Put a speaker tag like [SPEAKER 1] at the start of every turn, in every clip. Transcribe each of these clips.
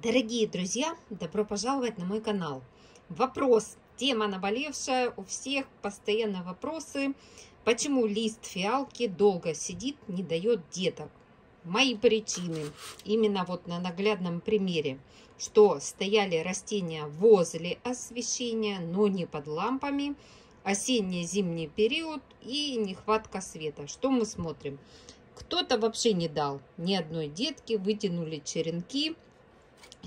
[SPEAKER 1] Дорогие друзья, добро пожаловать на мой канал. Вопрос, тема наболевшая, у всех постоянно вопросы, почему лист фиалки долго сидит, не дает деток. Мои причины, именно вот на наглядном примере, что стояли растения возле освещения, но не под лампами, осенне-зимний период и нехватка света. Что мы смотрим? Кто-то вообще не дал ни одной детки, вытянули черенки,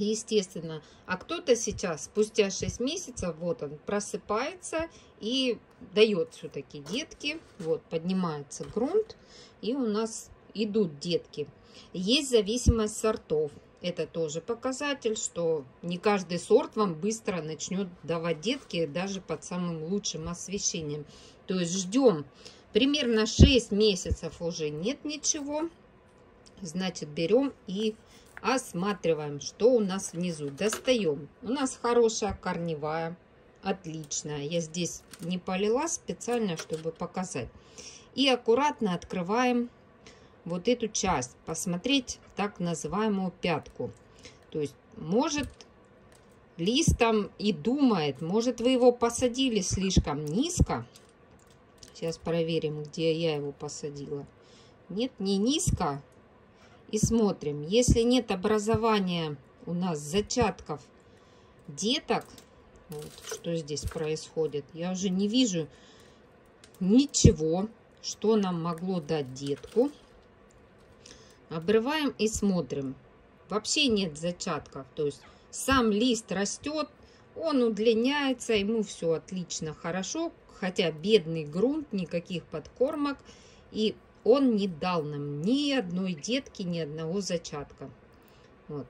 [SPEAKER 1] естественно. А кто-то сейчас, спустя 6 месяцев, вот он, просыпается и дает все-таки детки. Вот, поднимается грунт, и у нас идут детки. Есть зависимость сортов. Это тоже показатель, что не каждый сорт вам быстро начнет давать детки, даже под самым лучшим освещением. То есть ждем примерно 6 месяцев уже нет ничего. Значит, берем и осматриваем, что у нас внизу. Достаем. У нас хорошая корневая, отличная. Я здесь не полила специально, чтобы показать. И аккуратно открываем вот эту часть. Посмотреть так называемую пятку. То есть, может, лист там и думает, может, вы его посадили слишком низко. Сейчас проверим, где я его посадила. Нет, не низко, и смотрим. Если нет образования у нас зачатков деток, вот, что здесь происходит, я уже не вижу ничего, что нам могло дать детку. Обрываем и смотрим. Вообще нет зачатков. То есть сам лист растет, он удлиняется, ему все отлично, хорошо. Хотя бедный грунт, никаких подкормок. И он не дал нам ни одной детки, ни одного зачатка. Вот.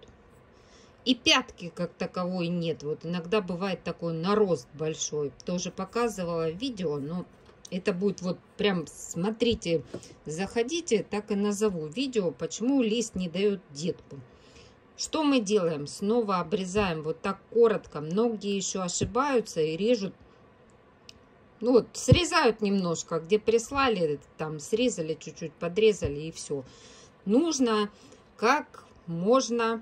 [SPEAKER 1] И пятки как таковой нет. Вот иногда бывает такой нарост большой. Тоже показывала видео, но это будет вот прям, смотрите, заходите, так и назову видео, почему лист не дает детку. Что мы делаем? Снова обрезаем вот так коротко. Многие еще ошибаются и режут ну вот, срезают немножко, где прислали, там срезали чуть-чуть, подрезали и все. Нужно как можно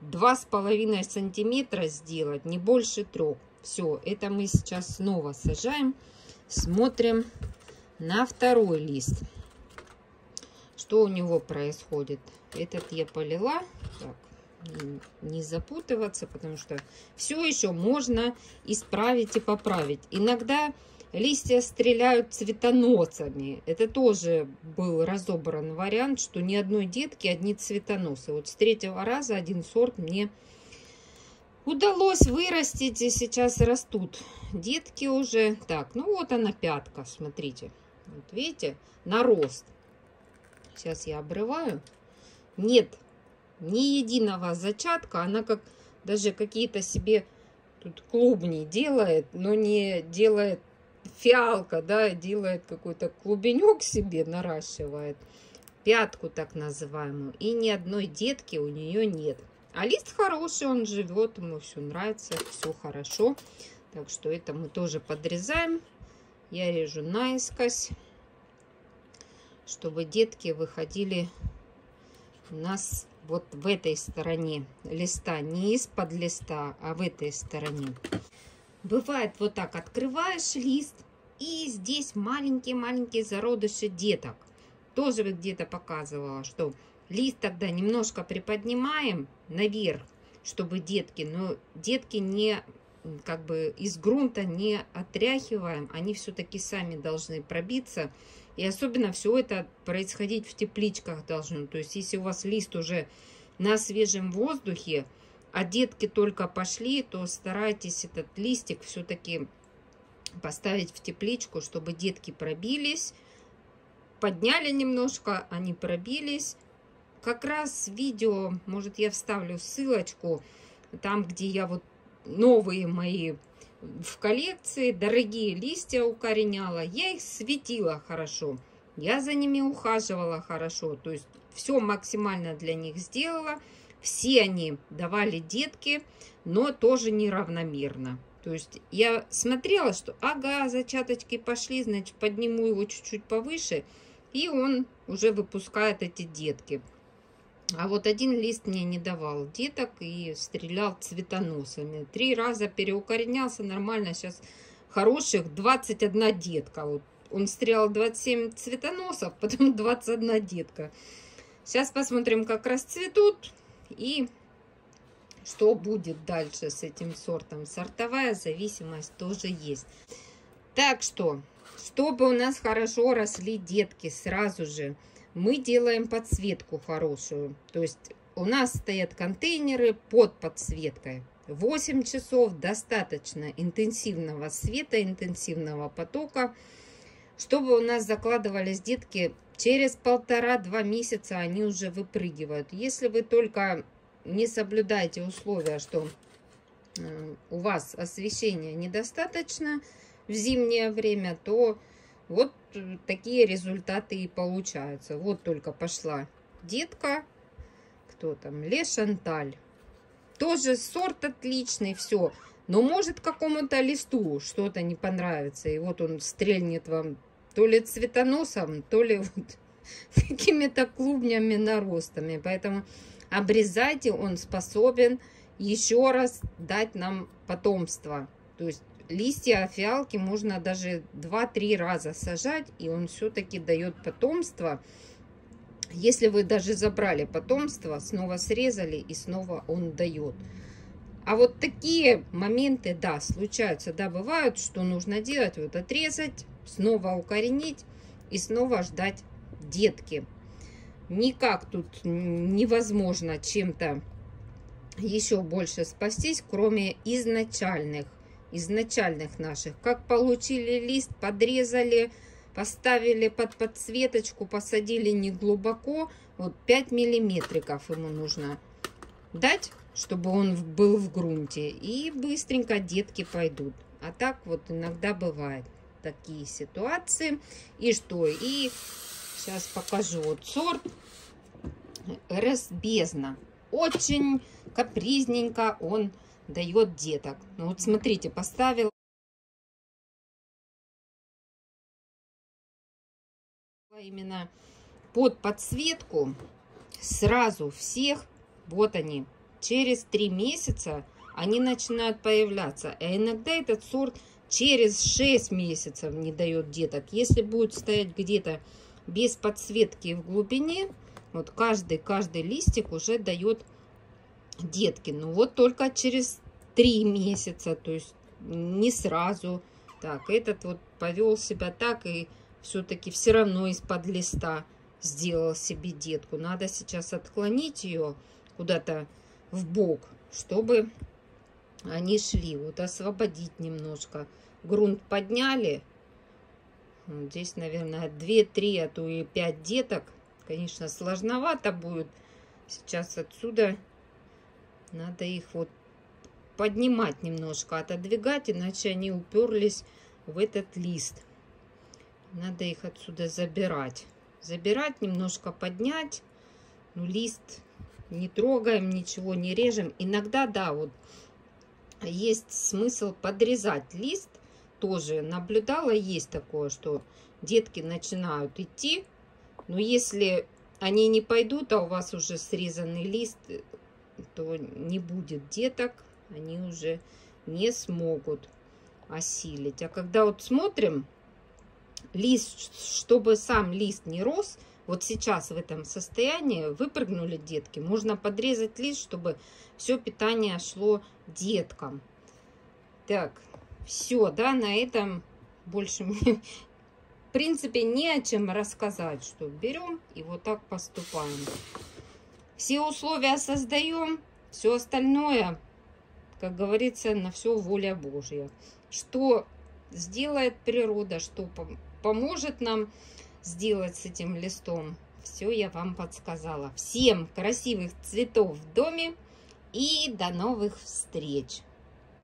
[SPEAKER 1] два с половиной сантиметра сделать, не больше трех. Все, это мы сейчас снова сажаем. Смотрим на второй лист. Что у него происходит? Этот я полила. Так, не запутываться, потому что все еще можно исправить и поправить. Иногда Листья стреляют цветоносами. Это тоже был разобран вариант, что ни одной детки одни цветоносы. Вот с третьего раза один сорт мне удалось вырастить, и сейчас растут детки уже. Так, ну вот она пятка, смотрите. Вот видите, нарост. Сейчас я обрываю. Нет ни единого зачатка. Она как даже какие-то себе тут клубни делает, но не делает фиалка, да, делает какой-то клубенек себе, наращивает, пятку так называемую, и ни одной детки у нее нет. А лист хороший, он живет, ему все нравится, все хорошо. Так что это мы тоже подрезаем. Я режу наискось, чтобы детки выходили у нас вот в этой стороне листа, не из-под листа, а в этой стороне. Бывает вот так, открываешь лист, и здесь маленькие-маленькие зародыши деток. Тоже где-то показывала, что лист тогда немножко приподнимаем наверх, чтобы детки, но детки не как бы из грунта не отряхиваем, они все-таки сами должны пробиться. И особенно все это происходить в тепличках должно. То есть, если у вас лист уже на свежем воздухе, а детки только пошли, то старайтесь этот листик все-таки поставить в тепличку, чтобы детки пробились. Подняли немножко, они пробились. Как раз видео, может я вставлю ссылочку, там, где я вот новые мои в коллекции, дорогие листья укореняла. Я их светила хорошо, я за ними ухаживала хорошо. То есть все максимально для них сделала. Все они давали детки, но тоже неравномерно. То есть я смотрела, что ага, зачаточки пошли, значит, подниму его чуть-чуть повыше, и он уже выпускает эти детки. А вот один лист мне не давал деток и стрелял цветоносами. Три раза переукоренялся нормально. Сейчас хороших 21 детка. Вот он стрелял 27 цветоносов, потом 21 детка. Сейчас посмотрим, как расцветут и что будет дальше с этим сортом. Сортовая зависимость тоже есть. Так что, чтобы у нас хорошо росли детки сразу же, мы делаем подсветку хорошую. То есть у нас стоят контейнеры под подсветкой. 8 часов достаточно интенсивного света, интенсивного потока, чтобы у нас закладывались детки через полтора-два месяца они уже выпрыгивают. Если вы только не соблюдаете условия, что э, у вас освещения недостаточно в зимнее время, то вот такие результаты и получаются. Вот только пошла детка, кто там, Ле Шанталь. Тоже сорт отличный, все. Но может какому-то листу что-то не понравится. И вот он стрельнет вам то ли цветоносом, то ли вот какими-то клубнями наростами. Поэтому обрезайте, он способен еще раз дать нам потомство. То есть листья фиалки можно даже 2-3 раза сажать, и он все-таки дает потомство. Если вы даже забрали потомство, снова срезали, и снова он дает. А вот такие моменты, да, случаются, да, бывают, что нужно делать, вот отрезать, снова укоренить и снова ждать детки. Никак тут невозможно чем-то еще больше спастись, кроме изначальных изначальных наших. Как получили лист, подрезали, поставили под подсветочку, посадили не глубоко. Вот 5 миллиметриков ему нужно дать, чтобы он был в грунте. И быстренько детки пойдут. А так вот иногда бывает такие ситуации. И что? И сейчас покажу. Вот сорт РС Бездна. Очень капризненько он дает деток. Ну вот смотрите, поставил именно под подсветку сразу всех, вот они, через три месяца они начинают появляться. А иногда этот сорт через 6 месяцев не дает деток. Если будет стоять где-то без подсветки в глубине, вот каждый, каждый листик уже дает детки. Ну вот только через три месяца, то есть не сразу. Так, этот вот повел себя так и все-таки все равно из-под листа сделал себе детку. Надо сейчас отклонить ее куда-то в бок, чтобы они шли. Вот освободить немножко. Грунт подняли. Здесь, наверное, 2-3, а то и 5 деток. Конечно, сложновато будет. Сейчас отсюда надо их вот поднимать немножко, отодвигать, иначе они уперлись в этот лист. Надо их отсюда забирать. Забирать, немножко поднять. Ну, лист не трогаем, ничего не режем. Иногда, да, вот есть смысл подрезать лист. Тоже наблюдала, есть такое, что детки начинают идти. Но если они не пойдут, а у вас уже срезанный лист, то не будет деток, они уже не смогут осилить. А когда вот смотрим, лист, чтобы сам лист не рос, вот сейчас в этом состоянии выпрыгнули детки, можно подрезать лист, чтобы все питание шло деткам. Так, все, да, на этом больше мне, в принципе, не о чем рассказать, что берем и вот так поступаем. Все условия создаем, все остальное, как говорится, на все воля Божья. Что сделает природа, что поможет нам сделать с этим листом, все я вам подсказала. Всем красивых цветов в доме и до новых встреч!